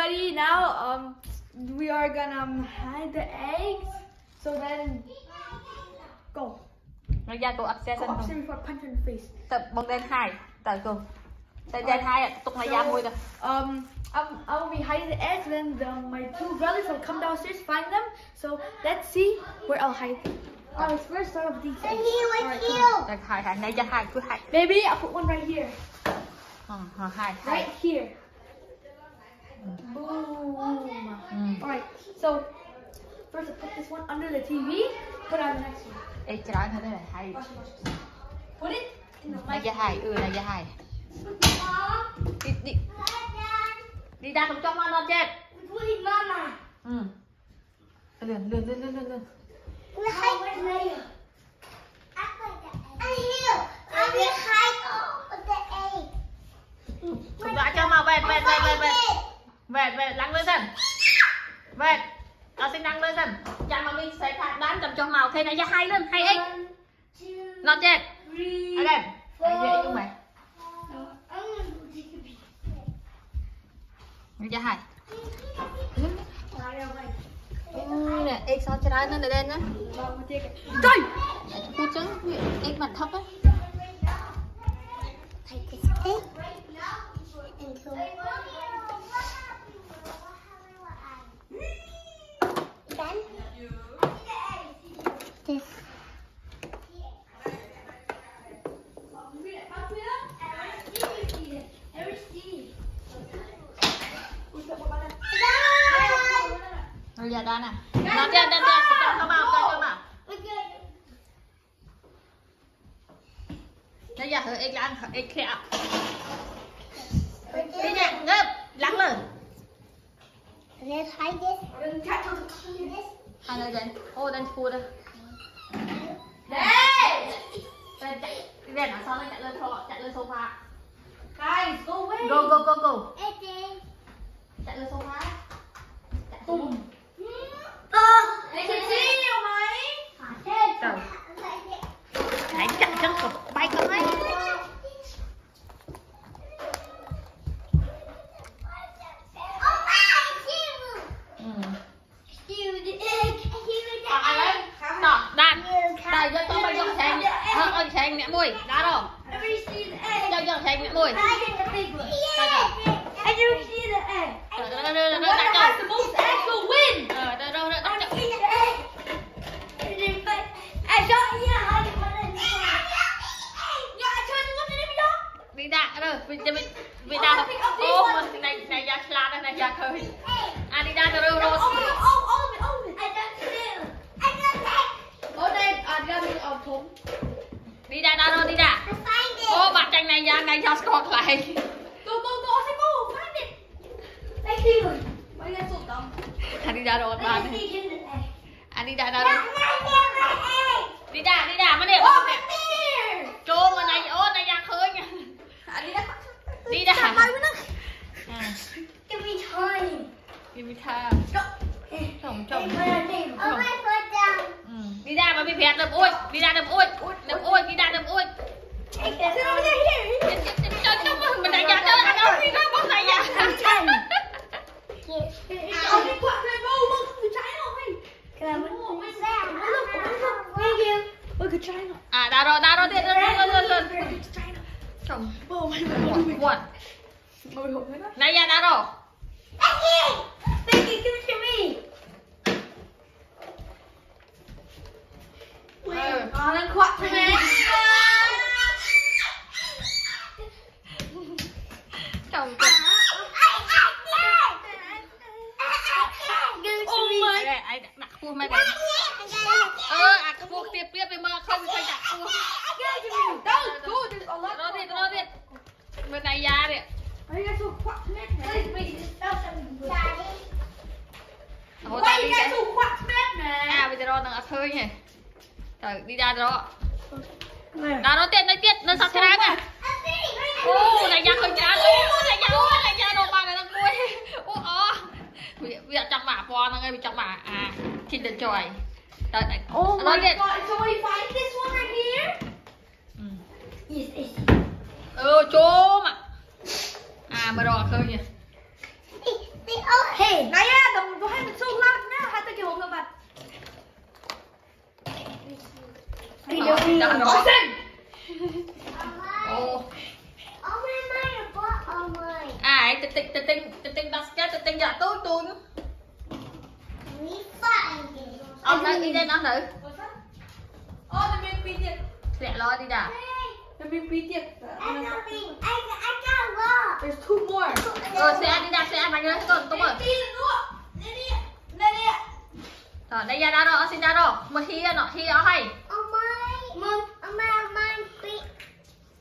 everybody. Now, um, we are gonna um, hide the eggs. So then, go. nó ra cô upstairs Go không upstairs before I punch in the face. tập bông đen hai tại cô tại đen hai tục này ra môi rồi Um, I'm, I will be hiding the eggs. Then the, my two brothers will come downstairs, find them. So let's see where I'll hide. them. Alright, first start with these eggs. Alright, come on. Đây, hai hai này ra hai cứ hai Maybe I'll put one right here. Ờ, ờ, hai hai Right here. Boom. ừ. Alright, so first I put this one under the TV. Put on the next one. Ê, trái thôi đây là hai Watch it, watch it. Put it in the mic. ra hai ừ này ra hai đi đi đi ra trong trong nó chết Mama. ừ lườn lườn lườn lườn lườn lườn chúng ពេលណាយ៉ាហៃលឿនហៃអីណត់ចិត្តអរេអាយ៉ាយូមកយ៉ាហៃអូនេះអេកសច្រើនណាស់ដែរណាចុយពូចឹងវាអេកមិនថឹកទេ á Rồi giờ đó nè Nó chết, chết, chết, cho nó vào, cho nó vào Bây giờ thử x lăn, x khẹo Đi nè, ngớp, lăn lên Let's hide this. Then tap to This. Hai đi đèn ở sau nó chạy lên, sofa- chạy lên sofa Guys, go away! Go, go, go, go. Chạy lên sofa Chạy Boom. Oh. They can see you, mate! Trời, hãy chạy chân cực bay con ấy Ừ. Còn ai đấy? Đó, đàn Đây, cho tôi bay dọn sáng Ờ, ơi, sáng mẹ mùi, đá rồi Cho dọn sáng mẹ mùi I don't see the egg. Đá has rồi the most eggs will win! Ờ, rồi, rồi, I egg. I I to look at it, y'all! Đi đá, rồi, vì vì vì đá Ô, này, này ra slide đây, này ra khơi À, đi đá rồi, rồi, it, all of it! I don't see. I don't see. Oh, then, uh, the other, uh, Tom. Nida, Nado, Nida. I find it. Oh, but Chang Nai Yan, Nai just got like. Go, go, go, say go, find it. Thank you. Why are you so dumb? Anida, Nado, Nado. Anida, Nado. Nida, Nida, mà đi. Oh, my beard. Go, mà Nai, oh, Nai Yan khơi nha. Anida. Nida. Chạm lại với nó. Give me time. Give me time. Go. สองจบ Oh, my foot down. นิดามันมีแผลเริ่มอุ้ยนิดาเริ่มอุ้ยเริ่ม Look at China. À, đã rồi, đã rồi, lên, lên, lên, lên. Look at China. Chồng, Oh, my God. muộn, muộn. Mày hụt đấy đó. Này ra đã rồi. Thank you. Give it to me. Ừ. Ờ, lên khoác thôi nè. Chồng, chồng. Oh my. Đây, ai đặt cua mấy cái. នេះគេទូខ្វាក់ស្មាត់ណាអាវាទៅរកនឹងអត់ឃើញទេទៅនេះដែររកដល់រកទៀតនៅទៀតនៅសក់ច្រើនណាអូតែយ៉ាងឃើញច្រើនអូតែយ៉ាងអូតែយ៉ាងរកបានតែនឹងមួយអូអវាវាអត់ចង់មកអាពណ៌ហ្នឹងឯងវាចង់មកអា Kinder Joy ទៅអូ my god so we find this one right here yes yes អូចូលមកអាមករកឃើញទេ đã đó Austin. Ồ Oh my my, what oh my. À, tình tình tình tình tình tình basket tình tình dạ tôi tôi. Ông nói đi lên ông thử Oh, the big pizza. Lẹ lo đi đã The big pizza. I got it. I got, I got one. There's two more. Rồi xe ăn đi đã, xe ăn bánh nữa Còn tôi mở Rồi, đây ra đó, xin ra đó Mà hi nó, hi nó hay Oh my. Mom, oh my, oh my feet.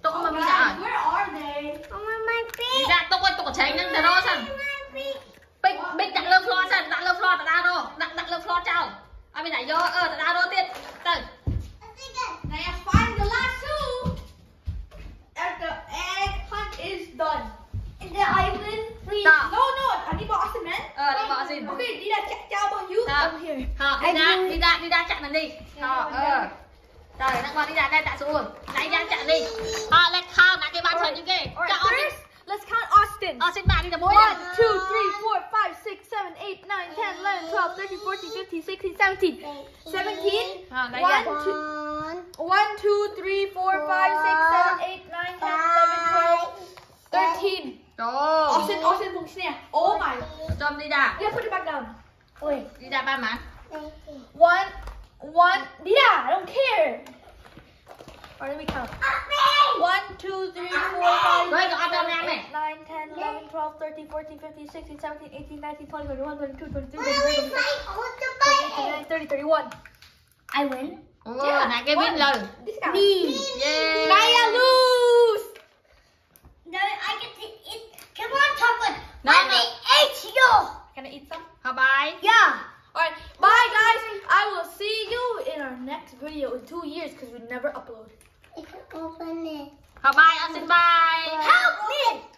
Tôi có mà mình đã Where are they? Oh my, my Đi feet. ra, tôi quay tôi có tránh nhưng đã đó sẵn My feet. Bích, bích đặt lơ floor sẵn, đặt lơ floor, đặt ra đó Đặt, đặt lơ floor vô, ờ, đặt ra đó tiết Từ Now you find the last two. And the egg hunt is done. The island, please. Đó No, no, I need more Austin, man. Ờ, đi bỏ xin Okay, đi ra check out about you. Đó. Over here. Họ, đi ra, đi ra, đi ra chặn nó đi Họ, ờ Rồi, nó qua đi ra, đây, tạ xuống Đây ra chặn đi Họ, let's count, nãy cái ba chân như kia first, let's in. I'll the morning. 1, 2, 3, 4, 5, 6, 7, 8, 9, 10, 11, 12, 13, 14, 15, 16, 17. 17. Oh, 1, 2, 3, 4, 5, 6, 7, 8, 9, 10, 11, 12, 13. Oh. Austin, Austin, Pung Snare. Oh my. Stop, Dida. Yeah, put it back down. Wait. Dida, bye, man. One, one. Dida, I don't care. All right, let me count. One, two, three, four, five, six, seven, eight, nine, ten, 12, 13, 14, 15, 16, 17, 18, 19, 20, 21, 22, 23, 24, 25, 30, 31. I win? Oh, yeah. na que win lol. Me. Yay. Maya lose. No, I get to eat. Come on, Chocolate. No, Let no. eat you. Can I eat some? How bye? Yeah. Alright, bye guys. I will see you in our next video in two years because we never upload. You can open it. Bye. bye, bye. Help me.